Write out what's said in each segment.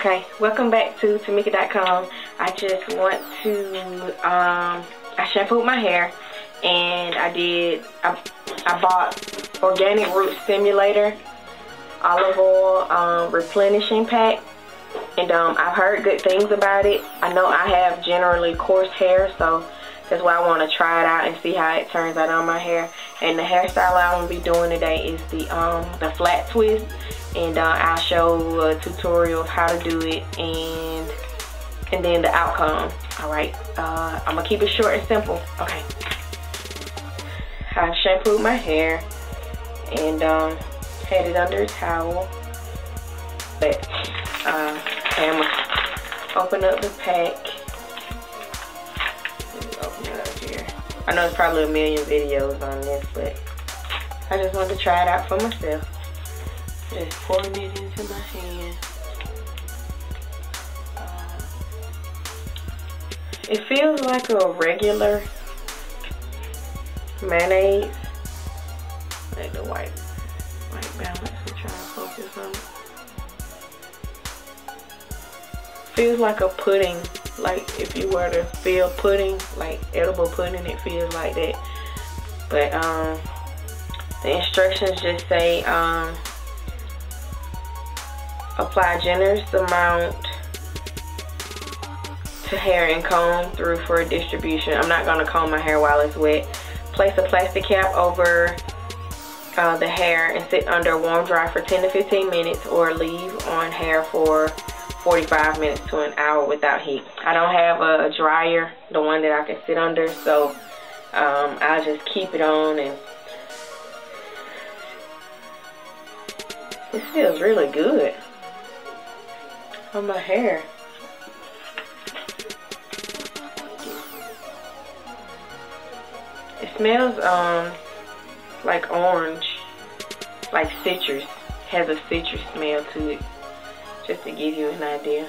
Okay, welcome back to Tamika.com. I just want to, um, I shampooed my hair and I did, I, I bought Organic Root Stimulator Olive Oil um, Replenishing Pak. And um, I've heard good things about it. I know I have generally coarse hair, so that's why I want to try it out and see how it turns out on my hair. And the hairstyle I'm going to be doing today is the um, the flat twist and uh, I'll show a tutorial of how to do it and and then the outcome. All right, uh, I'm gonna keep it short and simple. Okay. I shampooed my hair and um, had it under a towel. But uh, I'm gonna open up the pack. Open it up here. I know there's probably a million videos on this, but I just wanted to try it out for myself. Pouring it into my hand. Uh, it feels like a regular mayonnaise. Like the white, white balance. I'm trying to focus on. Feels like a pudding. Like if you were to feel pudding, like edible pudding, it feels like that. But um, the instructions just say um, Apply generous amount to hair and comb through for distribution. I'm not going to comb my hair while it's wet. Place a plastic cap over uh, the hair and sit under warm dry for 10 to 15 minutes or leave on hair for 45 minutes to an hour without heat. I don't have a dryer, the one that I can sit under, so um, I'll just keep it on and it feels really good on my hair. It smells um like orange, like citrus. Has a citrus smell to it. Just to give you an idea.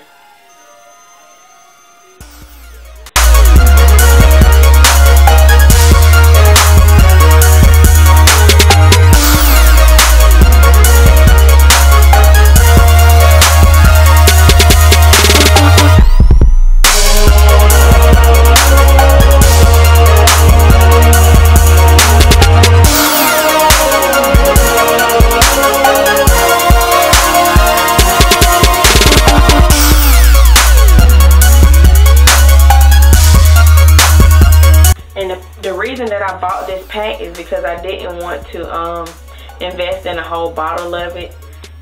Reason that I bought this pack is because I didn't want to um, invest in a whole bottle of it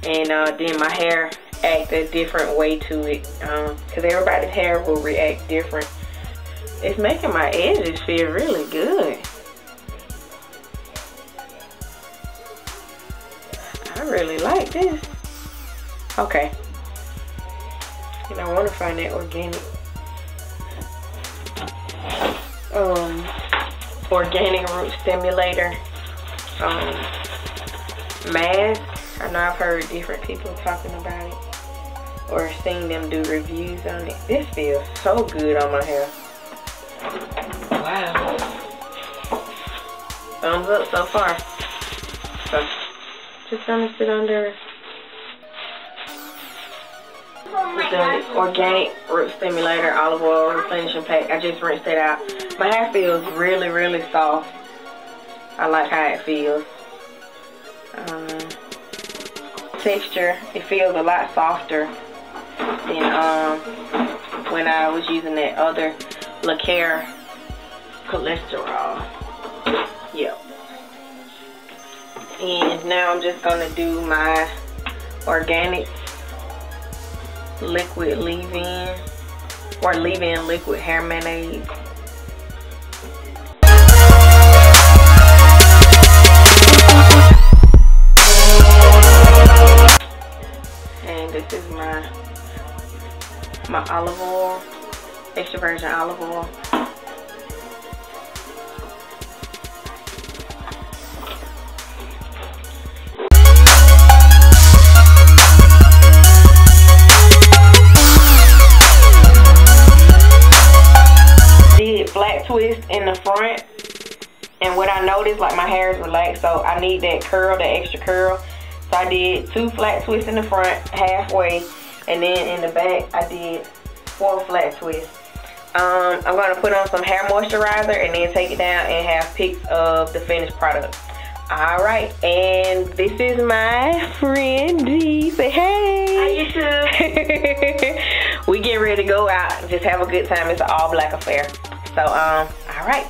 and uh, then my hair act a different way to it because um, everybody's hair will react different. It's making my edges feel really good. I really like this. Okay. And I want to find that organic. Um, organic root stimulator um, mask. I know I've heard different people talking about it or seen them do reviews on it. This feels so good on my hair. Wow. Thumbs up so far. So, just gonna sit under the organic root stimulator olive oil replenishing pack. I just rinsed it out. My hair feels really, really soft. I like how it feels. Um, texture, it feels a lot softer than um, when I was using that other LeKair cholesterol. Yep. And now I'm just going to do my organic liquid leave-in or leave-in liquid hair mayonnaise. And this is my my olive oil, extra virgin olive oil. Front. And what I noticed, like my hair is relaxed, so I need that curl, that extra curl. So I did two flat twists in the front, halfway, And then in the back, I did four flat twists. Um, I'm going to put on some hair moisturizer and then take it down and have pics of the finished product. All right, and this is my friend D. Say hey. How you too? we get ready to go out just have a good time. It's an all black affair. So, um, all right.